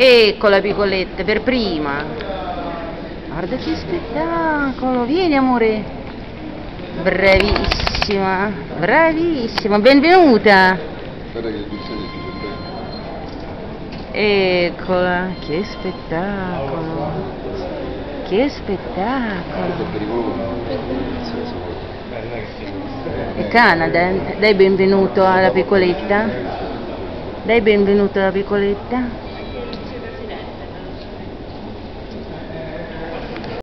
Eccola piccoletta, per prima. Guarda che spettacolo, vieni amore. Bravissima, bravissima, benvenuta. Eccola, che spettacolo. Che spettacolo. E Canada, eh? dai benvenuto alla piccoletta. Dai benvenuto alla piccoletta.